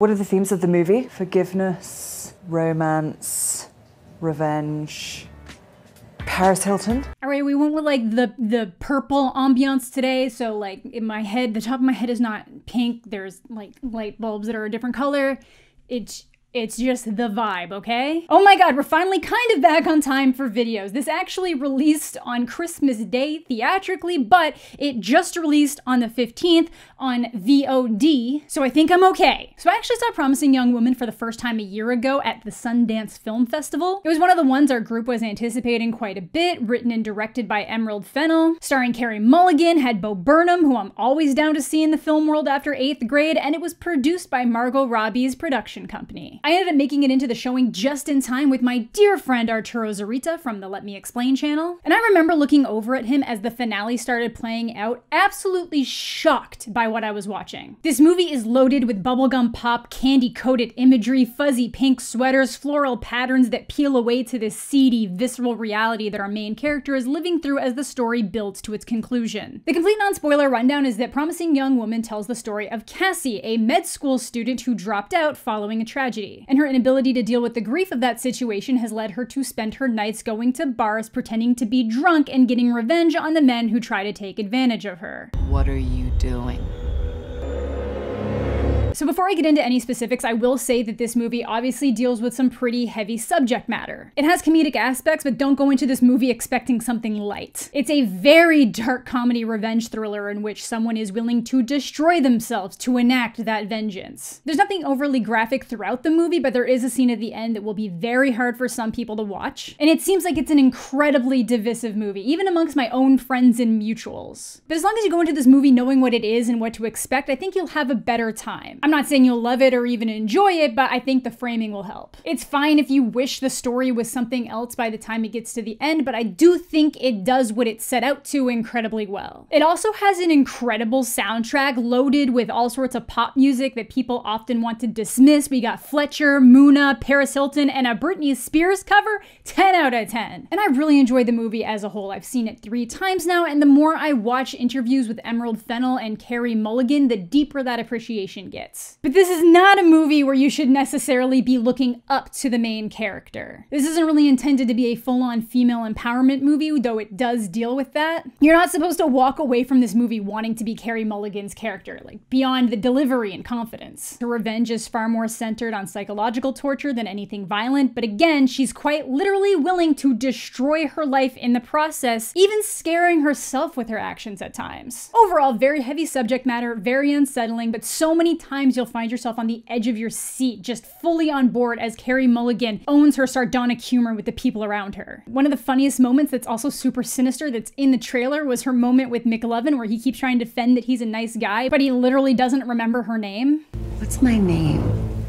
What are the themes of the movie? Forgiveness, romance, revenge. Paris Hilton. All right, we went with like the the purple ambiance today. So like in my head, the top of my head is not pink. There's like light bulbs that are a different color. It's it's just the vibe, okay? Oh my god, we're finally kind of back on time for videos. This actually released on Christmas Day theatrically, but it just released on the 15th on VOD, so I think I'm okay. So I actually saw Promising Young Woman for the first time a year ago at the Sundance Film Festival. It was one of the ones our group was anticipating quite a bit, written and directed by Emerald Fennell, starring Carey Mulligan, had Bo Burnham, who I'm always down to see in the film world after 8th grade, and it was produced by Margot Robbie's production company. I ended up making it into the showing just in time with my dear friend Arturo Zurita from the Let Me Explain channel. And I remember looking over at him as the finale started playing out, absolutely shocked by what I was watching. This movie is loaded with bubblegum pop, candy coated imagery, fuzzy pink sweaters, floral patterns that peel away to this seedy, visceral reality that our main character is living through as the story builds to its conclusion. The complete non spoiler rundown is that Promising Young Woman tells the story of Cassie, a med school student who dropped out following a tragedy and her inability to deal with the grief of that situation has led her to spend her nights going to bars pretending to be drunk and getting revenge on the men who try to take advantage of her. What are you doing? So before I get into any specifics, I will say that this movie obviously deals with some pretty heavy subject matter. It has comedic aspects, but don't go into this movie expecting something light. It's a very dark comedy revenge thriller in which someone is willing to destroy themselves to enact that vengeance. There's nothing overly graphic throughout the movie, but there is a scene at the end that will be very hard for some people to watch. And it seems like it's an incredibly divisive movie, even amongst my own friends and mutuals. But as long as you go into this movie knowing what it is and what to expect, I think you'll have a better time. I'm not saying you'll love it or even enjoy it, but I think the framing will help. It's fine if you wish the story was something else by the time it gets to the end, but I do think it does what it set out to incredibly well. It also has an incredible soundtrack loaded with all sorts of pop music that people often want to dismiss. We got Fletcher, Muna, Paris Hilton, and a Britney Spears cover. 10 out of 10. And I really enjoyed the movie as a whole. I've seen it three times now, and the more I watch interviews with Emerald Fennell and Carey Mulligan, the deeper that appreciation gets. But this is not a movie where you should necessarily be looking up to the main character. This isn't really intended to be a full on female empowerment movie, though it does deal with that. You're not supposed to walk away from this movie wanting to be Carey Mulligan's character, like beyond the delivery and confidence. Her revenge is far more centered on psychological torture than anything violent, but again, she's quite literally willing to destroy her life in the process, even scaring herself with her actions at times. Overall, very heavy subject matter, very unsettling, but so many times times you'll find yourself on the edge of your seat, just fully on board as Carey Mulligan owns her sardonic humor with the people around her. One of the funniest moments that's also super sinister that's in the trailer was her moment with McLovin where he keeps trying to defend that he's a nice guy, but he literally doesn't remember her name. What's my name?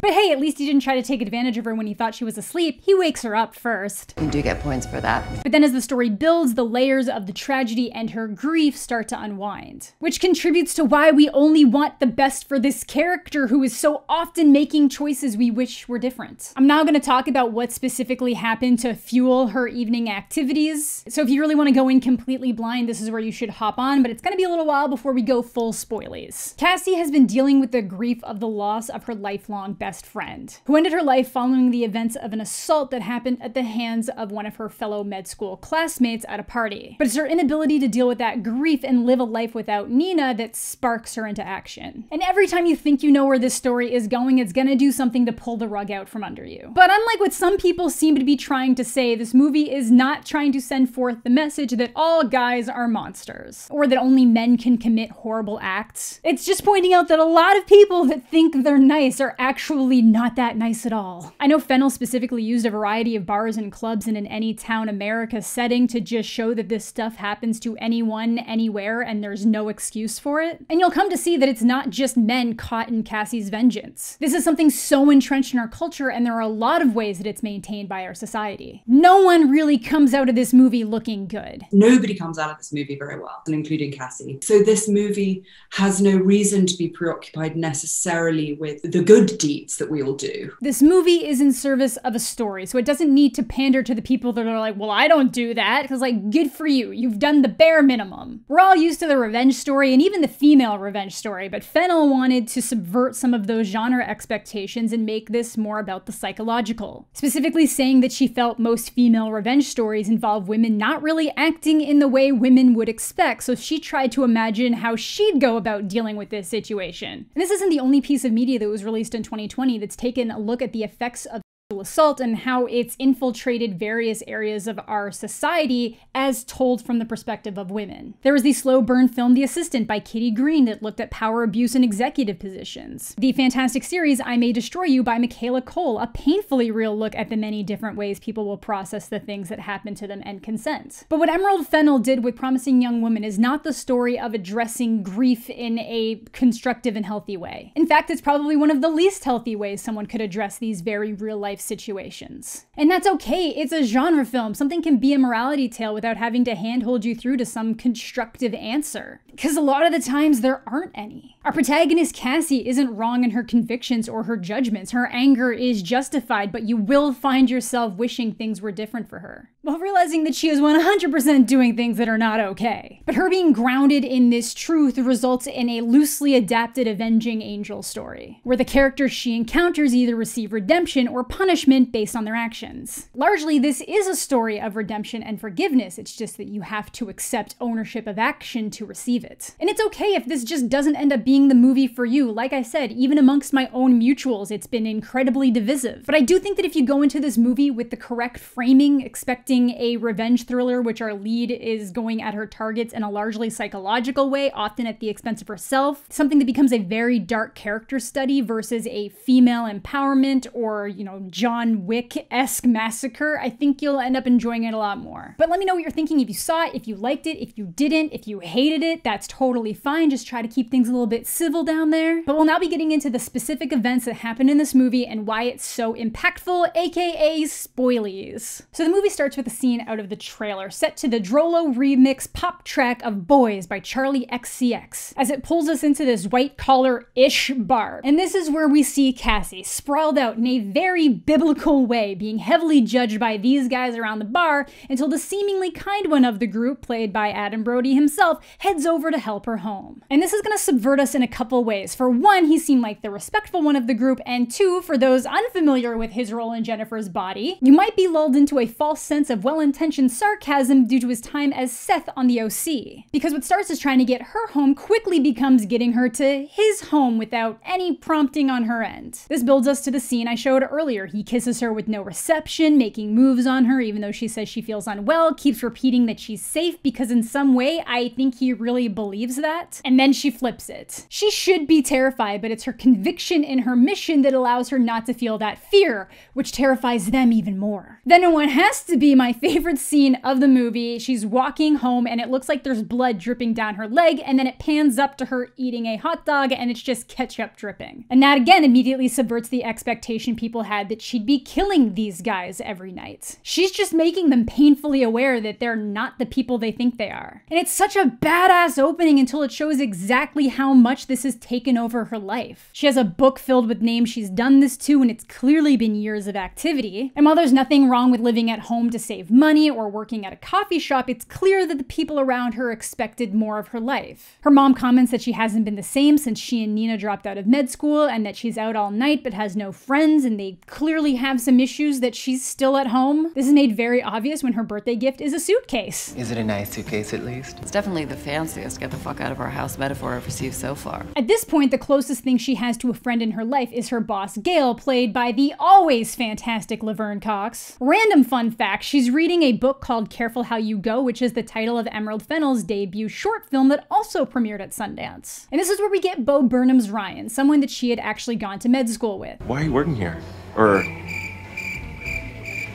But hey, at least he didn't try to take advantage of her when he thought she was asleep. He wakes her up first. You do get points for that. But then as the story builds, the layers of the tragedy and her grief start to unwind, which contributes to why we only want the best for this character who is so often making choices we wish were different. I'm now going to talk about what specifically happened to fuel her evening activities. So if you really want to go in completely blind, this is where you should hop on, but it's going to be a little while before we go full spoilies. Cassie has been dealing with the grief of the loss of her lifelong best best friend, who ended her life following the events of an assault that happened at the hands of one of her fellow med school classmates at a party. But it's her inability to deal with that grief and live a life without Nina that sparks her into action. And every time you think you know where this story is going, it's gonna do something to pull the rug out from under you. But unlike what some people seem to be trying to say, this movie is not trying to send forth the message that all guys are monsters, or that only men can commit horrible acts. It's just pointing out that a lot of people that think they're nice are actually actually not that nice at all. I know Fennell specifically used a variety of bars and clubs in an any town America setting to just show that this stuff happens to anyone, anywhere, and there's no excuse for it. And you'll come to see that it's not just men caught in Cassie's vengeance. This is something so entrenched in our culture, and there are a lot of ways that it's maintained by our society. No one really comes out of this movie looking good. Nobody comes out of this movie very well, including Cassie. So this movie has no reason to be preoccupied necessarily with the good deeds beats that we all do. This movie is in service of a story, so it doesn't need to pander to the people that are like, well, I don't do that. Because, like, good for you. You've done the bare minimum. We're all used to the revenge story and even the female revenge story, but Fennell wanted to subvert some of those genre expectations and make this more about the psychological. Specifically, saying that she felt most female revenge stories involve women not really acting in the way women would expect, so she tried to imagine how she'd go about dealing with this situation. And this isn't the only piece of media that was released in 2020 that's taken a look at the effects of assault and how it's infiltrated various areas of our society as told from the perspective of women. There was the slow burn film The Assistant by Kitty Green that looked at power abuse in executive positions. The fantastic series I May Destroy You by Michaela Coel, a painfully real look at the many different ways people will process the things that happen to them and consent. But what Emerald Fennell did with Promising Young Woman is not the story of addressing grief in a constructive and healthy way. In fact, it's probably one of the least healthy ways someone could address these very real life life situations. And that's okay, it's a genre film. Something can be a morality tale without having to handhold you through to some constructive answer. Because a lot of the times there aren't any. Our protagonist Cassie isn't wrong in her convictions or her judgments. Her anger is justified, but you will find yourself wishing things were different for her. While realizing that she is 100% doing things that are not okay. But her being grounded in this truth results in a loosely adapted avenging angel story, where the characters she encounters either receive redemption or punishment based on their actions. Largely, this is a story of redemption and forgiveness, it's just that you have to accept ownership of action to receive it. And it's okay if this just doesn't end up being the movie for you. Like I said, even amongst my own mutuals, it's been incredibly divisive. But I do think that if you go into this movie with the correct framing, expecting a revenge thriller, which our lead is going at her targets in a largely psychological way, often at the expense of herself, something that becomes a very dark character study versus a female empowerment or, you know, John Wick esque massacre, I think you'll end up enjoying it a lot more. But let me know what you're thinking if you saw it, if you liked it, if you didn't, if you hated it, that's totally fine. Just try to keep things a little bit civil down there. But we'll now be getting into the specific events that happen in this movie and why it's so impactful, aka spoilies. So the movie starts with a scene out of the trailer, set to the Drollo remix pop track of Boys by Charli XCX, as it pulls us into this white collar ish bar. And this is where we see Cassie sprawled out in a very biblical way, being heavily judged by these guys around the bar until the seemingly kind one of the group, played by Adam Brody himself, heads over to help her home. And this is gonna subvert us in a couple ways. For one, he seemed like the respectful one of the group, and two, for those unfamiliar with his role in Jennifer's body, you might be lulled into a false sense of well intentioned sarcasm due to his time as Seth on the OC. Because what starts as trying to get her home quickly becomes getting her to his home without any prompting on her end. This builds us to the scene I showed earlier. He kisses her with no reception, making moves on her even though she says she feels unwell, keeps repeating that she's safe because in some way I think he really believes that. And then she flips it. She should be terrified, but it's her conviction in her mission that allows her not to feel that fear, which terrifies them even more. Then what has to be my favorite scene of the movie, she's walking home and it looks like there's blood dripping down her leg, and then it pans up to her eating a hot dog and it's just ketchup dripping. And that again immediately subverts the expectation people had that she'd be killing these guys every night. She's just making them painfully aware that they're not the people they think they are. And it's such a badass opening until it shows exactly how much this has taken over her life. She has a book filled with names she's done this to, and it's clearly been years of activity. And while there's nothing wrong with living at home to save money or working at a coffee shop, it's clear that the people around her expected more of her life. Her mom comments that she hasn't been the same since she and Nina dropped out of med school, and that she's out all night but has no friends, and they clearly have some issues that she's still at home. This is made very obvious when her birthday gift is a suitcase. Is it a nice suitcase at least? It's definitely the fanciest get the fuck out of our house metaphor I've received so far. At this point, the closest thing she has to a friend in her life is her boss, Gail, played by the always fantastic Laverne Cox. Random fun fact she's reading a book called Careful How You Go, which is the title of Emerald Fennell's debut short film that also premiered at Sundance. And this is where we get Bo Burnham's Ryan, someone that she had actually gone to med school with. Why are you working here? Or.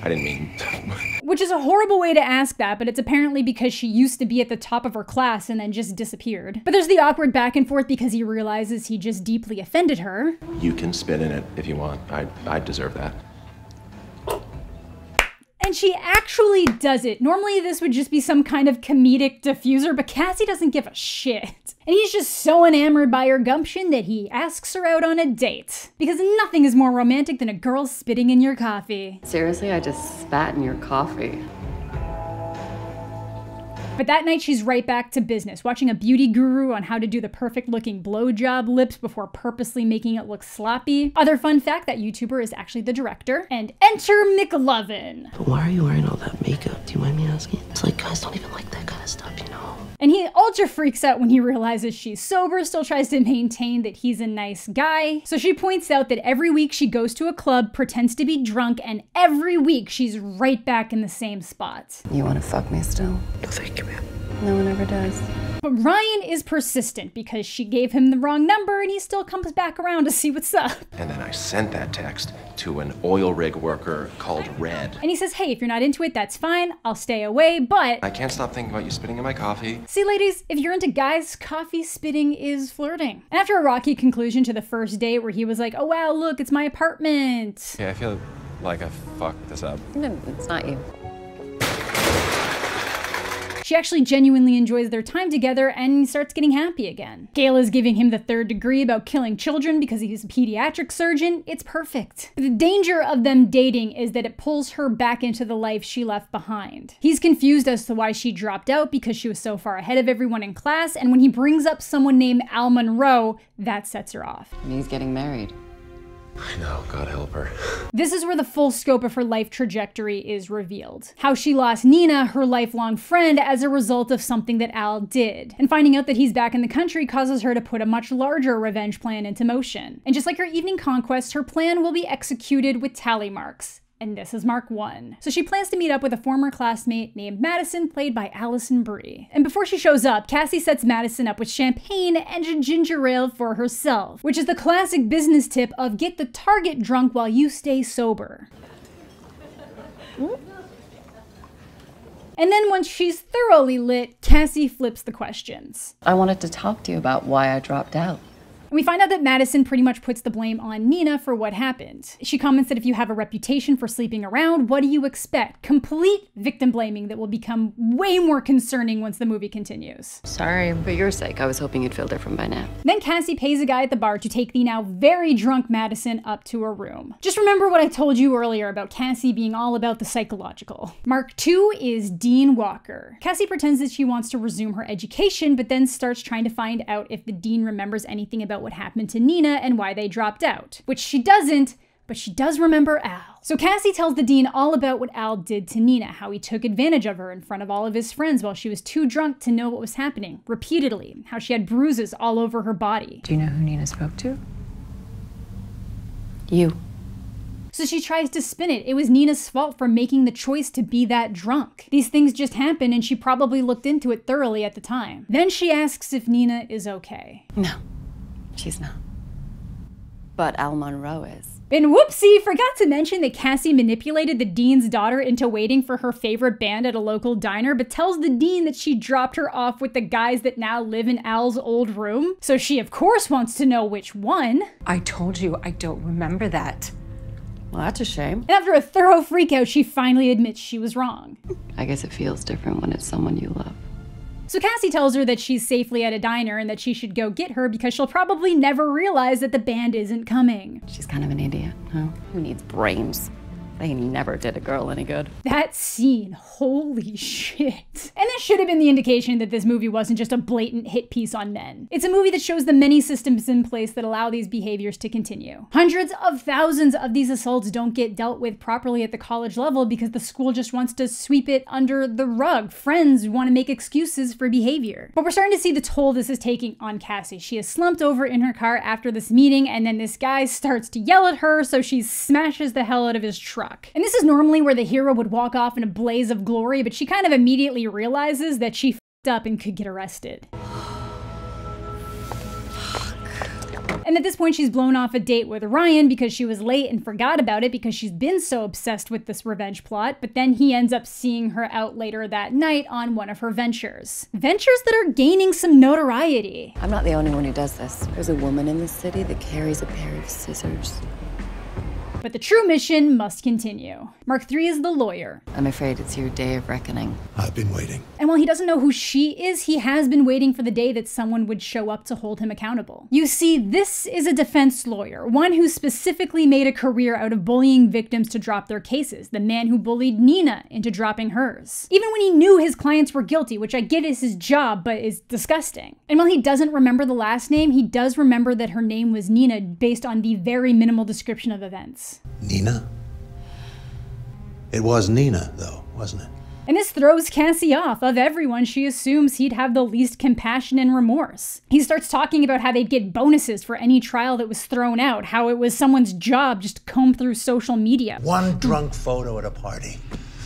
I didn't mean. Which is a horrible way to ask that, but it's apparently because she used to be at the top of her class and then just disappeared. But there's the awkward back and forth because he realizes he just deeply offended her. you can spit in it if you want. I, I deserve that. And she actually does it, normally this would just be some kind of comedic diffuser, but Cassie doesn't give a shit. And he's just so enamored by her gumption that he asks her out on a date. Because nothing is more romantic than a girl spitting in your coffee. Seriously, I just spat in your coffee. But that night, she's right back to business, watching a beauty guru on how to do the perfect looking blowjob lips before purposely making it look sloppy. Other fun fact that YouTuber is actually the director. And enter McLovin. But why are you wearing all that makeup? Do you mind me asking? It's like guys don't even like that kind of stuff, you know? And he ultra freaks out when he realizes she's sober, still tries to maintain that he's a nice guy. So she points out that every week she goes to a club, pretends to be drunk, and every week she's right back in the same spot. You wanna fuck me still? No, thank you, man. No one ever does. But Ryan is persistent because she gave him the wrong number and he still comes back around to see what's up. And then I sent that text to an oil rig worker called Red. And he says, hey, if you're not into it, that's fine. I'll stay away, but. I can't stop thinking about you spitting in my coffee. See, ladies, if you're into guys, coffee spitting is flirting. And after a rocky conclusion to the first date where he was like, oh wow, look, it's my apartment. Yeah, I feel like I fucked this up. No, it's not you. She actually genuinely enjoys their time together and starts getting happy again. Gail is giving him the third degree about killing children because he's a pediatric surgeon. It's perfect. But the danger of them dating is that it pulls her back into the life she left behind. He's confused as to why she dropped out because she was so far ahead of everyone in class, and when he brings up someone named Al Monroe, that sets her off. And he's getting married. I know, God help her. This is where the full scope of her life trajectory is revealed. How she lost Nina, her lifelong friend, as a result of something that Al did. And finding out that he's back in the country causes her to put a much larger revenge plan into motion. And just like her evening conquest, her plan will be executed with tally marks and this is Mark 1. So she plans to meet up with a former classmate named Madison, played by Alison Brie. And before she shows up, Cassie sets Madison up with champagne and ginger ale for herself, which is the classic business tip of get the target drunk while you stay sober. And then once she's thoroughly lit, Cassie flips the questions. I wanted to talk to you about why I dropped out. And we find out that Madison pretty much puts the blame on Nina for what happened. She comments that if you have a reputation for sleeping around, what do you expect? Complete victim blaming that will become way more concerning once the movie continues. Sorry. For your sake, I was hoping you'd feel different by now. Then Cassie pays a guy at the bar to take the now very drunk Madison up to her room. Just remember what I told you earlier about Cassie being all about the psychological. Mark 2 is Dean Walker. Cassie pretends that she wants to resume her education, but then starts trying to find out if the dean remembers anything about what happened to Nina and why they dropped out, which she doesn't, but she does remember Al. So Cassie tells the dean all about what Al did to Nina, how he took advantage of her in front of all of his friends while she was too drunk to know what was happening, repeatedly, how she had bruises all over her body. Do you know who Nina spoke to? You. So she tries to spin it. It was Nina's fault for making the choice to be that drunk. These things just happen and she probably looked into it thoroughly at the time. Then she asks if Nina is okay. No, she's not. But Al Monroe is. And whoopsie, forgot to mention that Cassie manipulated the dean's daughter into waiting for her favorite band at a local diner, but tells the dean that she dropped her off with the guys that now live in Al's old room. So she, of course, wants to know which one. I told you I don't remember that. Well, that's a shame. And after a thorough freakout, she finally admits she was wrong. I guess it feels different when it's someone you love. So Cassie tells her that she's safely at a diner and that she should go get her because she'll probably never realize that the band isn't coming. She's kind of an idiot, huh? Who needs brains? They never did a girl any good. That scene, holy shit. And this should have been the indication that this movie wasn't just a blatant hit piece on men. It's a movie that shows the many systems in place that allow these behaviors to continue. Hundreds of thousands of these assaults don't get dealt with properly at the college level because the school just wants to sweep it under the rug. Friends want to make excuses for behavior. But we're starting to see the toll this is taking on Cassie. She is slumped over in her car after this meeting, and then this guy starts to yell at her, so she smashes the hell out of his truck. And this is normally where the hero would walk off in a blaze of glory, but she kind of immediately realizes that she fed up and could get arrested. And at this point, she's blown off a date with Ryan because she was late and forgot about it because she's been so obsessed with this revenge plot. But then he ends up seeing her out later that night on one of her ventures. Ventures that are gaining some notoriety. I'm not the only one who does this. There's a woman in the city that carries a pair of scissors. But the true mission must continue. Mark III is the lawyer. I'm afraid it's your day of reckoning. I've been waiting. And while he doesn't know who she is, he has been waiting for the day that someone would show up to hold him accountable. You see, this is a defense lawyer, one who specifically made a career out of bullying victims to drop their cases, the man who bullied Nina into dropping hers. Even when he knew his clients were guilty, which I get is his job, but is disgusting. And while he doesn't remember the last name, he does remember that her name was Nina based on the very minimal description of events. Nina? It was Nina, though, wasn't it? And this throws Cassie off. Of everyone, she assumes he'd have the least compassion and remorse. He starts talking about how they'd get bonuses for any trial that was thrown out, how it was someone's job just to comb through social media. One drunk photo at a party.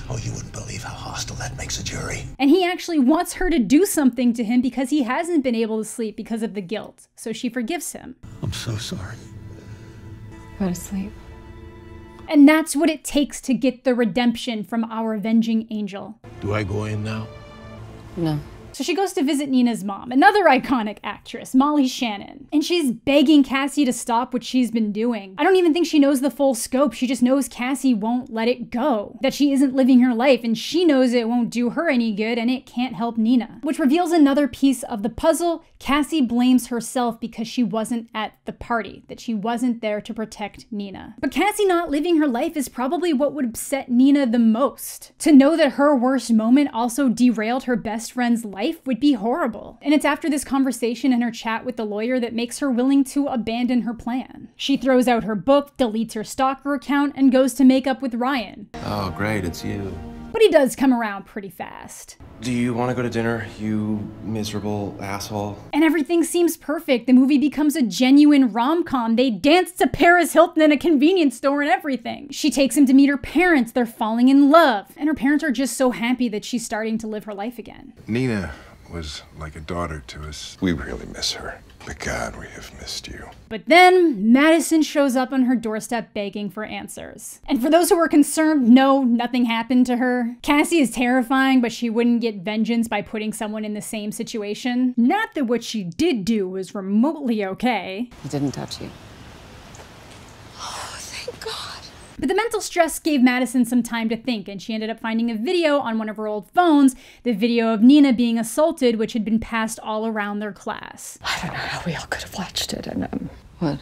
Oh, you wouldn't believe how hostile that makes a jury. And he actually wants her to do something to him because he hasn't been able to sleep because of the guilt. So she forgives him. I'm so sorry. Go to sleep. And that's what it takes to get the redemption from our avenging angel. Do I go in now? No. So she goes to visit Nina's mom, another iconic actress, Molly Shannon. And she's begging Cassie to stop what she's been doing. I don't even think she knows the full scope. She just knows Cassie won't let it go, that she isn't living her life, and she knows it won't do her any good and it can't help Nina. Which reveals another piece of the puzzle. Cassie blames herself because she wasn't at the party, that she wasn't there to protect Nina. But Cassie not living her life is probably what would upset Nina the most. To know that her worst moment also derailed her best friend's life would be horrible. And it's after this conversation and her chat with the lawyer that makes her willing to abandon her plan. She throws out her book, deletes her stalker account, and goes to make up with Ryan. Oh, great, it's you. But he does come around pretty fast. Do you want to go to dinner, you miserable asshole? And everything seems perfect. The movie becomes a genuine rom com. They dance to Paris Hilton in a convenience store and everything. She takes him to meet her parents. They're falling in love. And her parents are just so happy that she's starting to live her life again. Nina was like a daughter to us. We really miss her. But God, we have missed you. But then Madison shows up on her doorstep begging for answers. And for those who were concerned, no, nothing happened to her. Cassie is terrifying, but she wouldn't get vengeance by putting someone in the same situation. Not that what she did do was remotely okay. He didn't touch you. Thank God. But the mental stress gave Madison some time to think, and she ended up finding a video on one of her old phones, the video of Nina being assaulted, which had been passed all around their class. I don't know how we all could have watched it and um, What?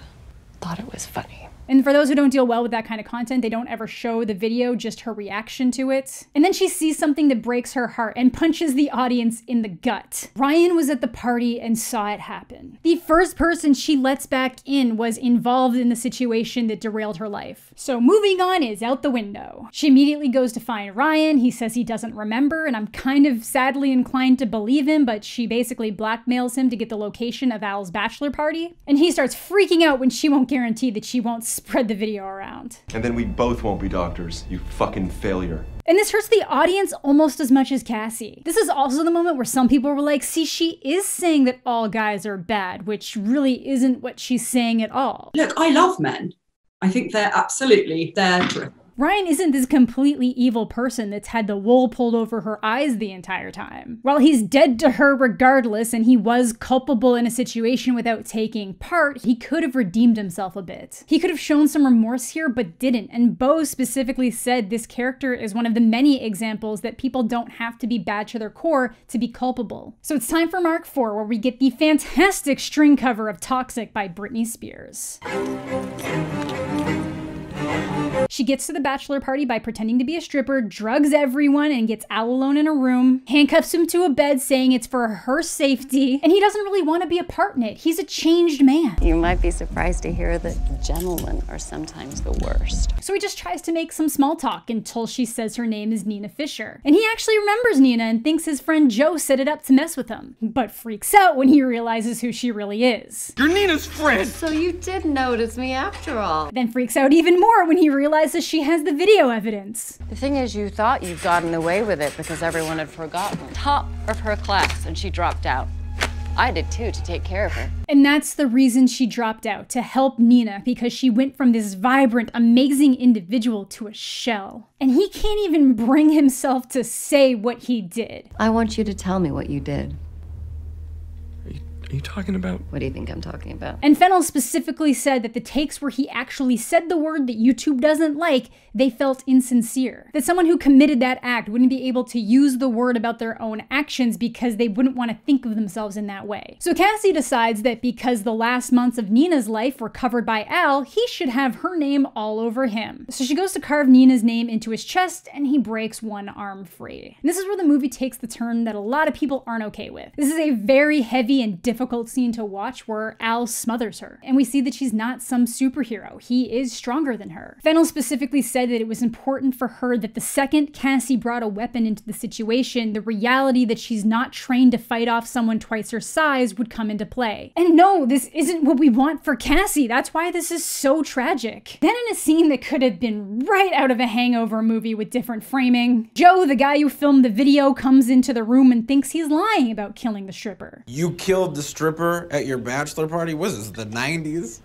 thought it was funny. And for those who don't deal well with that kind of content, they don't ever show the video, just her reaction to it. And then she sees something that breaks her heart and punches the audience in the gut. Ryan was at the party and saw it happen. The first person she lets back in was involved in the situation that derailed her life. So moving on is out the window. She immediately goes to find Ryan. He says he doesn't remember, and I'm kind of sadly inclined to believe him, but she basically blackmails him to get the location of Al's bachelor party. And he starts freaking out when she won't guarantee that she won't spread the video around. And then we both won't be doctors, you fucking failure. And this hurts the audience almost as much as Cassie. This is also the moment where some people were like, see, she is saying that all guys are bad, which really isn't what she's saying at all. Look, I love men. I think they're absolutely, they're terrific. Ryan isn't this completely evil person that's had the wool pulled over her eyes the entire time. While he's dead to her regardless, and he was culpable in a situation without taking part, he could have redeemed himself a bit. He could have shown some remorse here, but didn't. And Bo specifically said this character is one of the many examples that people don't have to be bad to their core to be culpable. So it's time for Mark 4, where we get the fantastic string cover of Toxic by Britney Spears. She gets to the bachelor party by pretending to be a stripper, drugs everyone, and gets Al alone in a room, handcuffs him to a bed saying it's for her safety, and he doesn't really want to be a part in it. He's a changed man. You might be surprised to hear that gentlemen are sometimes the worst. So he just tries to make some small talk until she says her name is Nina Fisher. And he actually remembers Nina and thinks his friend Joe set it up to mess with him, but freaks out when he realizes who she really is. You're Nina's friend! So you did notice me after all. Then freaks out even more when he realizes she has the video evidence. The thing is, you thought you'd gotten away with it because everyone had forgotten. Top of her class, and she dropped out. I did too to take care of her. And that's the reason she dropped out to help Nina because she went from this vibrant, amazing individual to a shell. And he can't even bring himself to say what he did. I want you to tell me what you did. Are you talking about? What do you think I'm talking about? And Fennell specifically said that the takes where he actually said the word that YouTube doesn't like, they felt insincere. That someone who committed that act wouldn't be able to use the word about their own actions because they wouldn't want to think of themselves in that way. So Cassie decides that because the last months of Nina's life were covered by Al, he should have her name all over him. So she goes to carve Nina's name into his chest and he breaks one arm free. And this is where the movie takes the turn that a lot of people aren't okay with. This is a very heavy and difficult scene to watch where Al smothers her. And we see that she's not some superhero. He is stronger than her. Fennell specifically said that it was important for her that the second Cassie brought a weapon into the situation, the reality that she's not trained to fight off someone twice her size would come into play. And no, this isn't what we want for Cassie. That's why this is so tragic. Then in a scene that could have been right out of a hangover movie with different framing, Joe, the guy who filmed the video, comes into the room and thinks he's lying about killing the stripper. You killed the stripper at your bachelor party? Was this, the 90s?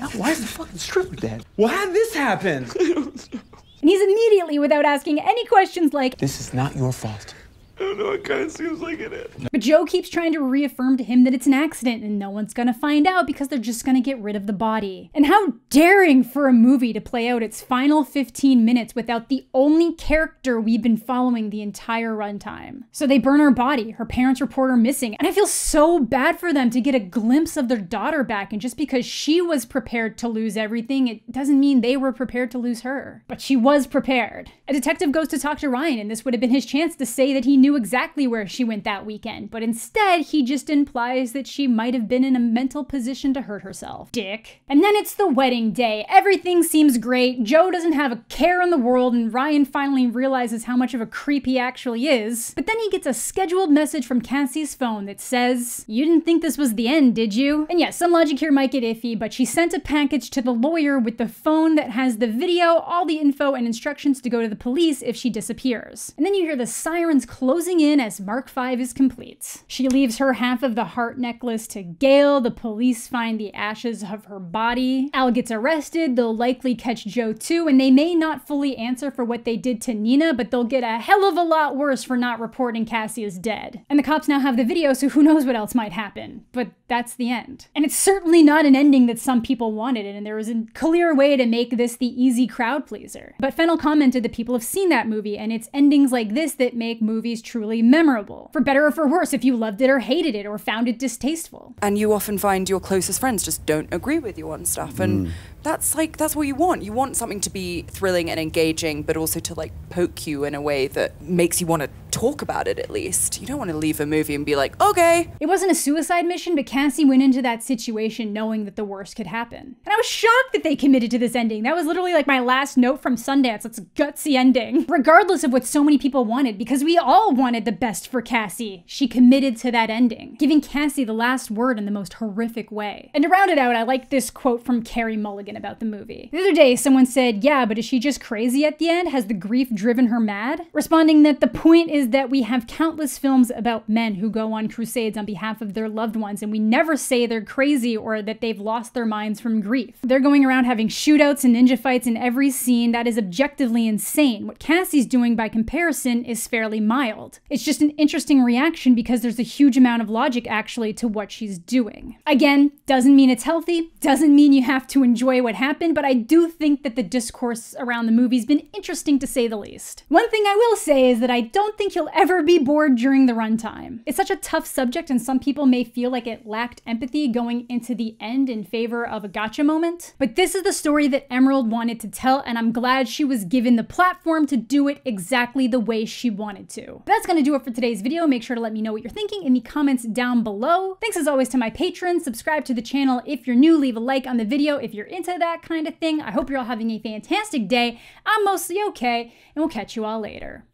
Now, why is the fucking stripper dead? Well, how did this happen? And he's immediately, without asking any questions, like, This is not your fault. I don't know, it kind of seems like it is. But Joe keeps trying to reaffirm to him that it's an accident and no one's gonna find out because they're just gonna get rid of the body. And how daring for a movie to play out its final 15 minutes without the only character we've been following the entire runtime. So they burn her body, her parents report her missing, and I feel so bad for them to get a glimpse of their daughter back. And just because she was prepared to lose everything, it doesn't mean they were prepared to lose her. But she was prepared. A detective goes to talk to Ryan, and this would have been his chance to say that he knew exactly where she went that weekend, but instead he just implies that she might have been in a mental position to hurt herself. Dick. And then it's the wedding day. Everything seems great. Joe doesn't have a care in the world, and Ryan finally realizes how much of a creep he actually is. But then he gets a scheduled message from Cassie's phone that says, You didn't think this was the end, did you? And yes, some logic here might get iffy, but she sent a package to the lawyer with the phone that has the video, all the info, and instructions to go to the police if she disappears. And then you hear the sirens closing in as Mark V is complete. She leaves her half of the heart necklace to Gail. The police find the ashes of her body. Al gets arrested. They'll likely catch Joe too, and they may not fully answer for what they did to Nina, but they'll get a hell of a lot worse for not reporting Cassie as dead. And the cops now have the video, so who knows what else might happen. But that's the end. And it's certainly not an ending that some people wanted, and there was a clear way to make this the easy crowd pleaser. But Fennell commented that people have seen that movie, and it's endings like this that make movies truly memorable. For better or for worse, if you loved it or hated it or found it distasteful. And you often find your closest friends just don't agree with you on stuff. And Mm. that's like, that's what you want. You want something to be thrilling and engaging, but also to like poke you in a way that makes you want to talk about it at least. You don't want to leave a movie and be like, okay. It wasn't a suicide mission, but Cassie went into that situation knowing that the worst could happen. And I was shocked that they committed to this ending. That was literally like my last note from Sundance. It's a gutsy ending. Regardless of what so many people wanted, because we all wanted the best for Cassie, she committed to that ending, giving Cassie the last word in the most horrific way. And to round it out, I like this quote from Carey Mulligan about the movie. The other day, someone said, Yeah, but is she just crazy at the end? Has the grief driven her mad? Responding that the point is that we have countless films about men who go on crusades on behalf of their loved ones, and we never say they're crazy or that they've lost their minds from grief. They're going around having shootouts and ninja fights in every scene. That is objectively insane. What Cassie's doing by comparison is fairly mild. It's just an interesting reaction because there's a huge amount of logic actually to what she's doing. Again, doesn't mean it's healthy, doesn't mean you have to enjoy what happened, but I do think that the discourse around the movie's been interesting to say the least. One thing I will say is that I don't think you'll ever be bored during the runtime. It's such a tough subject, and some people may feel like it lacked empathy going into the end in favor of a gotcha moment. But this is the story that Emerald wanted to tell, and I'm glad she was given the platform to do it exactly the way she wanted to. That's gonna do it for today's video. Make sure to let me know what you're thinking in the comments down below. Thanks as always to my patrons. Subscribe to the channel if you're new. Leave a like on the video if you're into that kind of thing. I hope you're all having a fantastic day. I'm mostly okay, and we'll catch you all later.